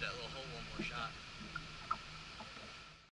give that little hole one more shot.